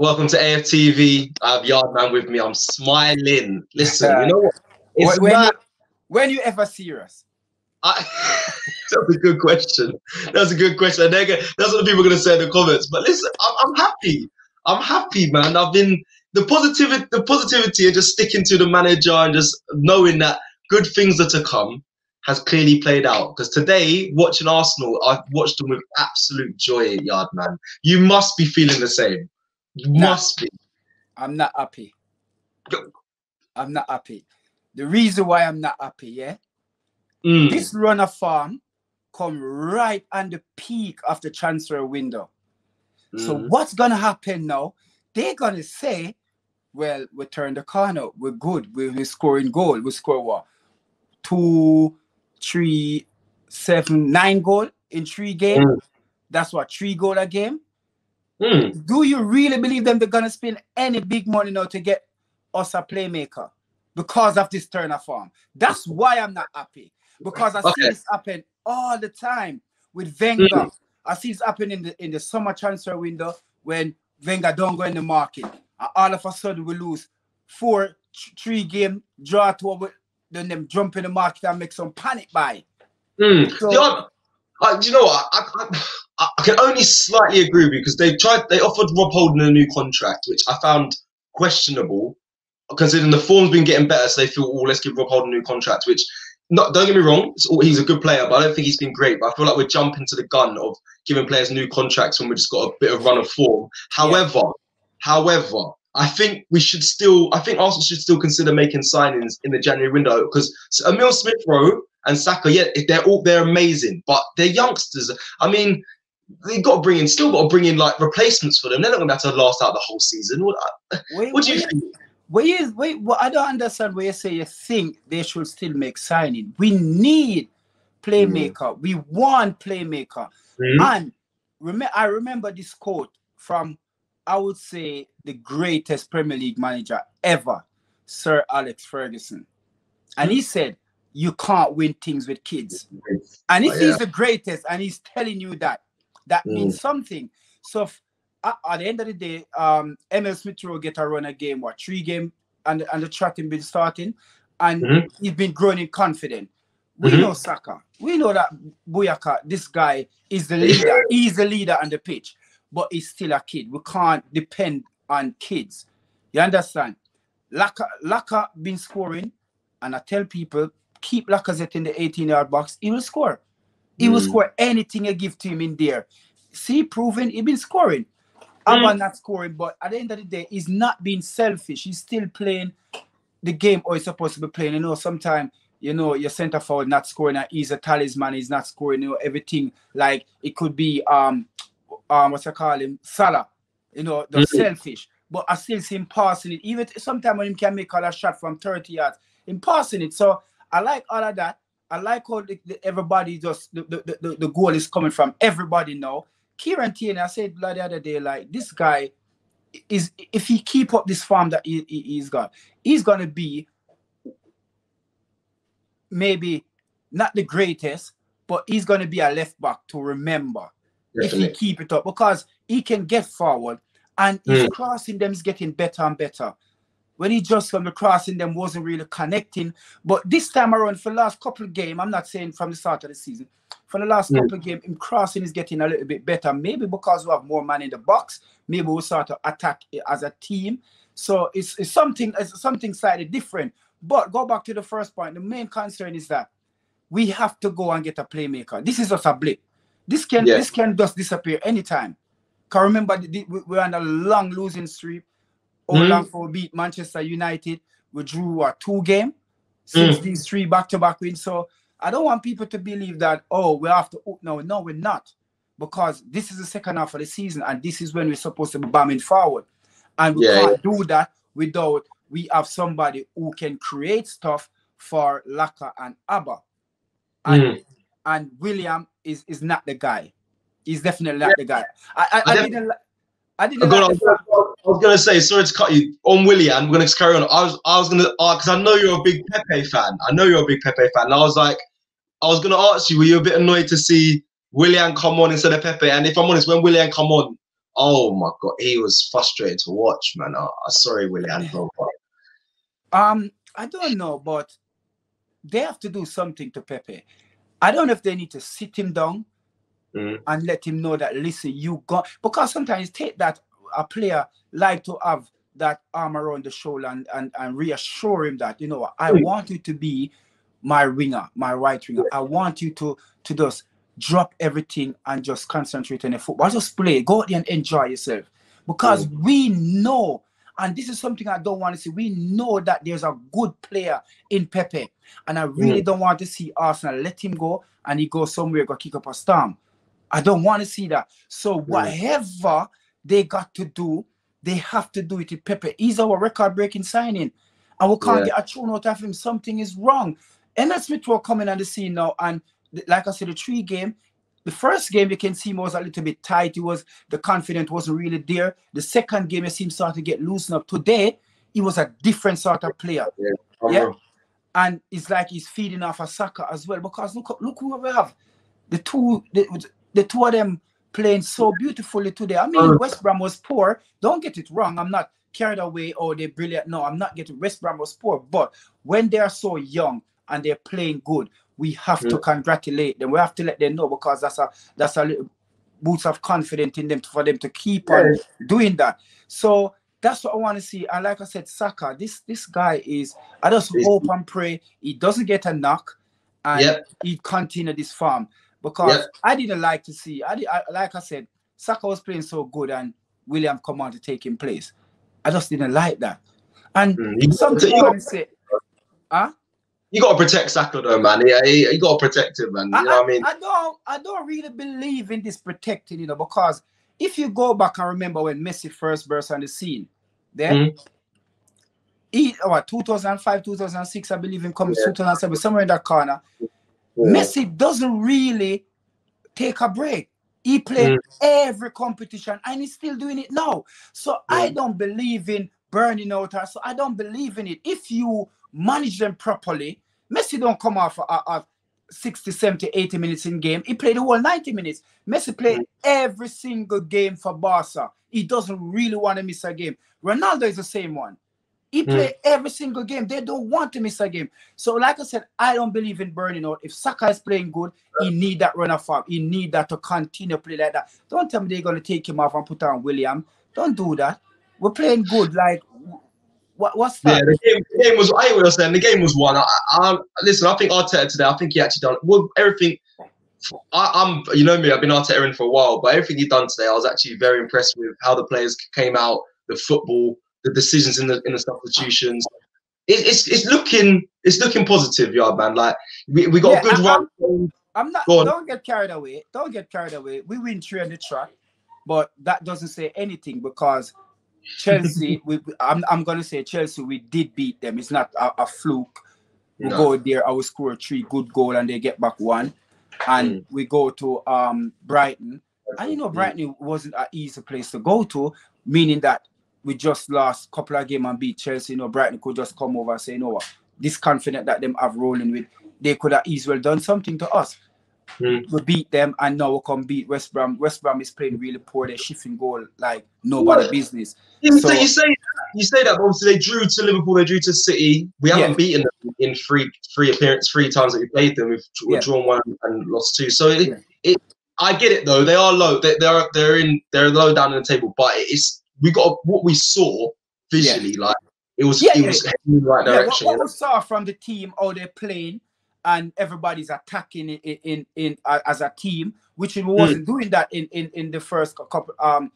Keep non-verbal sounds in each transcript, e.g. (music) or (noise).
Welcome to AFTV. I have Yardman with me. I'm smiling. Listen, you know what? It's when, when, you, when you ever serious? I, (laughs) that's a good question. That's a good question. Gonna, that's what the people are going to say in the comments. But listen, I'm, I'm happy. I'm happy, man. I've been the positivity, the positivity, and just sticking to the manager and just knowing that good things are to come has clearly played out. Because today, watching Arsenal, I've watched them with absolute joy, Yardman. You must be feeling the same. You nah, must be. I'm not happy. I'm not happy. The reason why I'm not happy, yeah, mm. this runner farm come right on the peak of the transfer window. Mm. So what's gonna happen now? They're gonna say, "Well, we turned the corner. We're good. We're, we're scoring goal. We score what? Two, three, seven, nine goal in three games. Mm. That's what three goal a game. Mm. Do you really believe them they're gonna spend any big money now to get us a playmaker because of this turn of form? That's why I'm not happy. Because I okay. see this happen all the time with Wenger. Mm. I see this happen in the in the summer transfer window when Wenger don't go in the market. And all of a sudden we lose four, three game, draw two, then them jump in the market and make some panic buy. Mm. So, do you know what? I, I, I, can only slightly agree with you because they tried, they offered Rob Holding a new contract, which I found questionable, considering the form's been getting better. So they feel, oh, let's give Rob Holding a new contract, which not, don't get me wrong, he's a good player, but I don't think he's been great. But I feel like we're jumping to the gun of giving players new contracts when we just got a bit of run of form. However, yeah. however, I think we should still, I think Arsenal should still consider making signings in the January window because Emile Smith Rowe and Saka, yeah, they're all they're amazing, but they're youngsters. I mean, they got to bring in, still got to bring in like replacements for them. They're not going to have to last out the whole season. What, wait, what do you wait, think? Wait, wait, well, I don't understand where you say you think they should still make signing. We need playmaker. Mm. We want playmaker. Mm. And remember, I remember this quote from, I would say, the greatest Premier League manager ever, Sir Alex Ferguson. And he said, you can't win things with kids. And if oh, yeah. he's the greatest and he's telling you that, that mm. means something. So if, at, at, the end of the day, um, Emile Smith will get a run a game, what three game, and and the chatting been starting, and mm-hmm. he's been growing confident. We mm-hmm. know Saka. We know that Bukayo, this guy is the leader. He's the leader on the pitch, but he's still a kid. We can't depend on kids. You understand? Laca, Laca been scoring, and I tell people keep Lacazette in the 18 yard box. He will score. He mm. will score anything you give to him in there. See, proven he been scoring. Mm. not scoring, but at the end of the day, he's not being selfish. He's still playing the game or he's supposed to be playing. You know, sometimes you know your center forward not scoring, and he's a talisman, he's not scoring, you know, everything like it could be um um what's I call him Salah, you know, the mm-hmm. selfish. But I still see him passing it. Even sometimes when he can make a shot from 30 yards, in passing it. So I like all of that. I like how the, the, everybody just the, the, the, the goal is coming from everybody now. Kieran Tierney, I said the other day, like this guy is if he keep up this farm that he, he, he's got, he's gonna be maybe not the greatest, but he's gonna be a left back to remember Definitely. if he keep it up because he can get forward and his mm. crossing them is getting better and better when he just from the crossing them wasn't really connecting. But this time around, for the last couple of games, I'm not saying from the start of the season, for the last couple of games, him crossing is getting a little bit better. Maybe because we have more man in the box, maybe we start to attack as a team. So it's, it's something it's something slightly different. But go back to the first point. The main concern is that we have to go and get a playmaker. This is just a blip. This can yeah. this can just disappear anytime. Can remember we're on a long losing streak Old mm. beat Manchester United. We drew a two game since mm. these three back to back wins. So I don't want people to believe that, oh, we have to. No, no, we're not. Because this is the second half of the season and this is when we're supposed to be bombing forward. And we yeah, can't yeah. do that without we have somebody who can create stuff for Laca and Auba. And, mm. and Willian is, is not the guy. He's definitely not yeah. the guy. I, I, I didn't I didn't. Like I was gonna say, sorry to cut you on Willian. We're gonna carry on. I was, I was gonna, because uh, I know you're a big Pepe fan. I know you're a big Pepe fan. And I was like, I was gonna ask you, were you a bit annoyed to see Willian come on instead of Pepe? And if I'm honest, when Willian come on, oh my god, he was frustrated to watch, man. I sorry, Willian. Um, I don't know, but they have to do something to Pepe. I don't know if they need to sit him down mm. and let him know that listen, you got because sometimes take that a player like to have that arm around the shoulder and, and, and reassure him that you know I want you to be my winger, my right winger. I want you to to just drop everything and just concentrate on the football. Just play, go out there and enjoy yourself. Because mm. we know, and this is something I don't want to see. We know that there's a good player in Pepe, and I really mm. don't want to see Arsenal let him go and he go somewhere go kick up a storm. I don't want to see that. So mm. whatever they got to do, they have to do it to Pepe. He's our record-breaking signing, and we can't yeah. get a tune out of him. Something is wrong. Emile Smith will come in on the scene now, and like I said, the three game, the first game you can see was a little bit tight. It was the confidence wasn't really there. The second game, it seems start to get loosened up. Today, he was a different sort of player. Yeah. yeah? And it's like he's feeding off a Saka as well. Because look, look who we have. The two, the, the two of them playing so beautifully today. I mean, uh. West Brom was poor. Don't get it wrong. I'm not carried away or they're brilliant. No, I'm not getting West Brom was poor. But when they are so young and they're playing good, we have to congratulate them. We have to let them know because that's a that's a little boost of confidence in them for them to keep on doing that. So that's what I want to see. And like I said, Saka, this this guy is. I just hope and pray he doesn't get a knock, and yep. he continue this farm because yep. I didn't like to see. I, I like I said, Saka was playing so good, and Willian come on to take him place. I just didn't like that. And mm, something I want to say, huh? You got to protect Saka though, man. Yeah, you, you got to protect him, man. You I, know what I mean? I don't, I don't really believe in this protecting, you know, because if you go back and remember when Messi first burst on the scene, then mm-hmm. he, what 2005, 2006, I believe in coming yeah. 2007, somewhere in that corner. Yeah. Messi doesn't really take a break. He played mm. every competition and he's still doing it now. So I don't believe in burning out. So I don't believe in it. If you manage them properly. Messi don't come off of 60, 70, 80 minutes in game. He played the whole 90 minutes. Messi played every single game for Barca. He doesn't really want to miss a game. Ronaldo is the same one. He hmm. played every single game. They don't want to miss a game. So, like I said, I don't believe in burning out. If Saka is playing good, he need that runner farm. He need that to continue to play like that. Don't tell me they're gonna take him off and put on Willian. Don't do that. We're playing good. Like what, what's that? Yeah, the game, the game was. I was saying the game was won. I, I, listen, I think Arteta today. I think he actually done well. Everything. I, am, you know me. I've been Arteta in for a while, but everything he done today, I was actually very impressed with how the players came out, the football, the decisions in the in the substitutions. It, it's it's looking it's looking positive, yard man. Like we, we got yeah, a good I, run. I'm, not. Don't get carried away. Don't get carried away. We win three on the track, but that doesn't say anything because Chelsea, (laughs) we, I'm, I'm going to say Chelsea, we did beat them. It's not a, a fluke. We no. go there, I will score three good goal and they get back one. And mm. we go to um, Brighton. And you know, Brighton wasn't an easy place to go to, meaning that we just lost a couple of games and beat Chelsea. You know, Brighton could just come over and say, you know what, this confident that them have rolling with, they could have easily done something to us. Mm. We beat them and now we come beat West Brom. West Brom is playing really poor. They're shifting goal like nobody what? business. You, so, say, you say you say that, but obviously they drew to Liverpool, they drew to City. We haven't yeah. beaten them in three three appearance, three times that we played them. We've, yeah. drawn one and lost two. So it, it, I get it though. They are low. They, they're they're in they're low down in the table, but it's we got what we saw visually like it was it was in the right direction. what, what we saw from the team, how they're playing and everybody's attacking in, in, in, uh, as a team, which we wasn't mm. doing that in, in, in the first couple um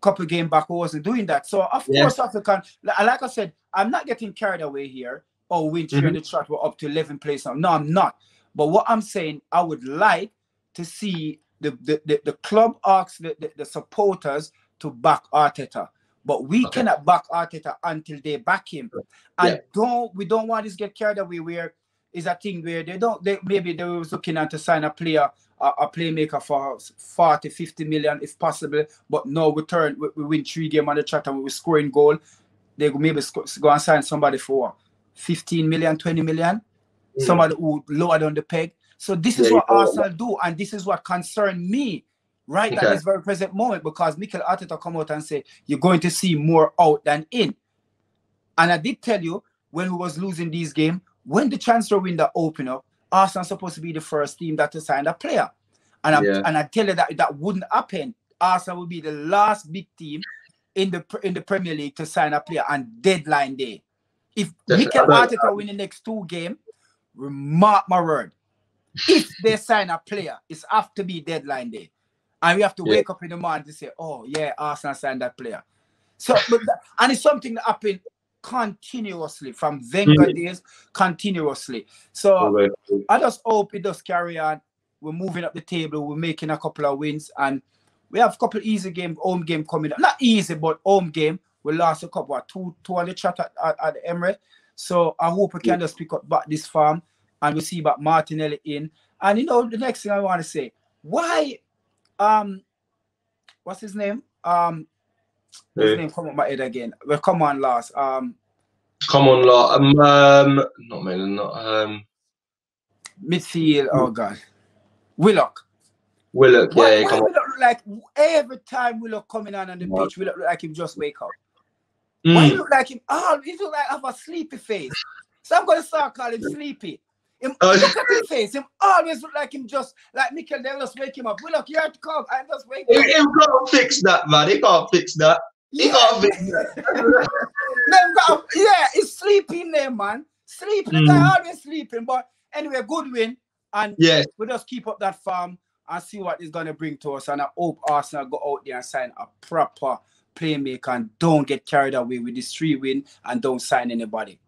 couple game back. We wasn't doing that. So of yeah. course, African, like I said, I'm not getting carried away here. Oh, we mm-hmm. in the chart, we're up to 11 place now. No, I'm not. But what I'm saying, I would like to see the the, the, the club ask the, the, the, supporters to back Arteta. But we okay. cannot back Arteta until they back him. And yeah. don't we don't want this get carried away where is a thing where they don't they maybe they was looking at to sign a player a, a, playmaker for 40 50 million if possible but no we turn we, we win three game on the chat and we scoring goal they maybe go and sign somebody for 15 million 20 million mm. somebody who lower down the peg so this is what Arsenal do and this is what concern me right okay. at this very present moment because Mikel Arteta come out and say you're going to see more out than in. And I did tell you when we was losing these game, when the transfer window open up, Arsenal supposed to be the first team that to sign a player. And I yeah. and I tell you that that wouldn't happen. Arsenal would be the last big team in the in the Premier League to sign a player on deadline day. If Mikel Arteta win the next two games, remark my word. If they sign a player, it's have to be deadline day. And we have to yeah. wake up in the morning to say, oh, yeah, Arsenal signed that player. So, that, and it's something that happened continuously from Wenger mm-hmm. days, continuously. So I just hope it does carry on. We're moving up the table, we're making a couple of wins, and we have a couple easy game, home game coming up. Not easy, but home game. We lost a couple, what, two, two on the chat at, at, at the Emirates. So I hope we can just pick up back this farm and we see about Martinelli in. And you know, the next thing I want to say, why um what's his name? Um his name come on my head again. Well, come on last. Um come on last. Um, um not Maitland, not um midfield. Oh god. Willock. Willock, yeah, why, why look like every time Willock coming on on the what? pitch, Willock look like him just wake up. Mm. Why look like him? Oh, he look like have a sleepy face. So I'm gonna start calling him sleepy. Him, uh, look at his face. Him always look like him just like Mikel. They just wake him up. We look, you have to come. I just wake him. He can't fix that, man. He can't fix that. He yeah. can't fix that. (laughs) got, yeah, he's sleeping there, man. Sleeping. Mm. guy always sleeping. But anyway, good win. And yes. we just keep up that farm and see what it's gonna bring to us. And I hope Arsenal go out there and sign a proper playmaker and don't get carried away with this three win and don't sign anybody.